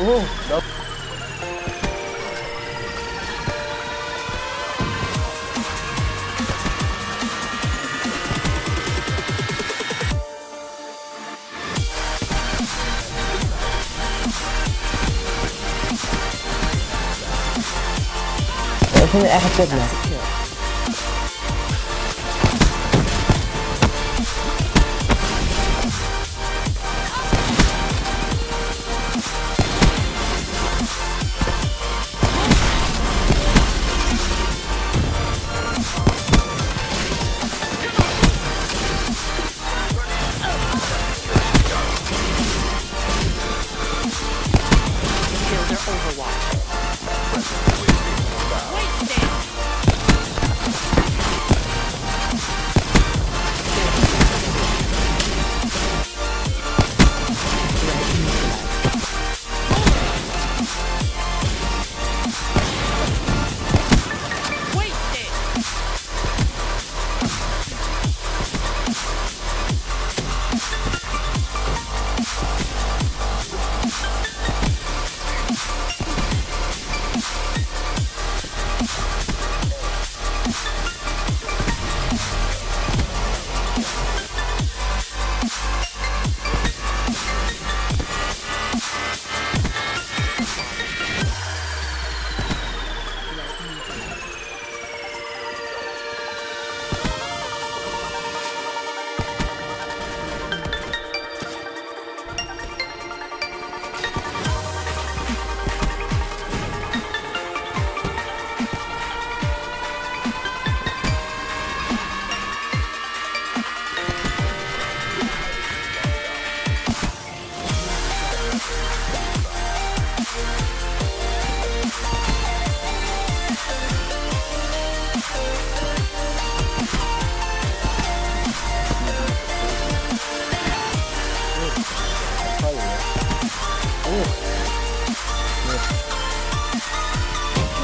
اوه ده شنو احد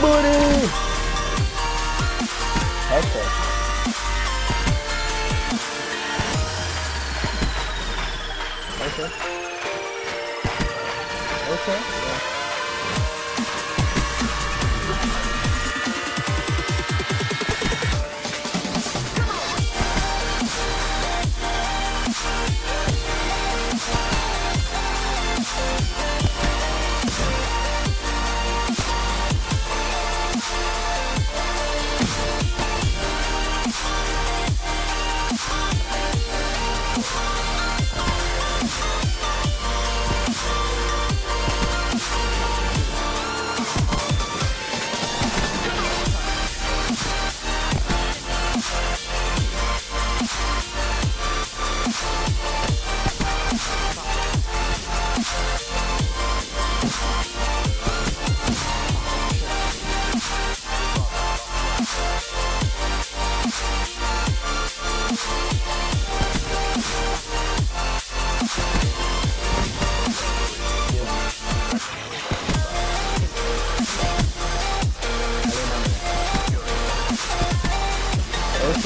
Booty! Headshot. Okay. Okay. Yeah.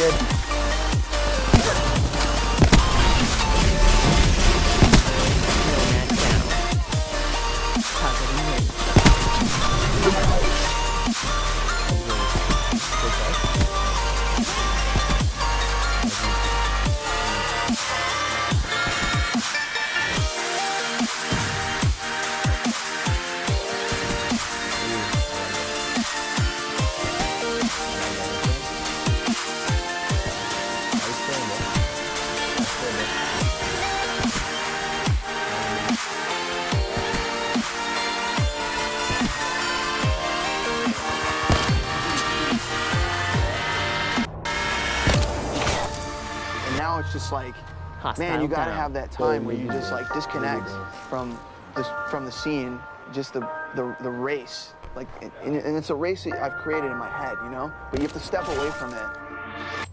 Okay. Just like, Hostile man, you gotta down. have that time where you just like disconnect from this from the scene, just the the, the race. Like, and, and it's a race that I've created in my head, you know. But you have to step away from it